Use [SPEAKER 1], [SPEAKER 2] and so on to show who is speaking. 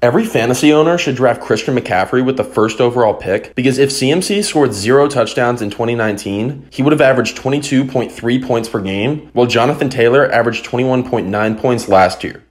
[SPEAKER 1] Every fantasy owner should draft Christian McCaffrey with the first overall pick because if CMC scored zero touchdowns in 2019, he would have averaged 22.3 points per game, while Jonathan Taylor averaged 21.9 points last year.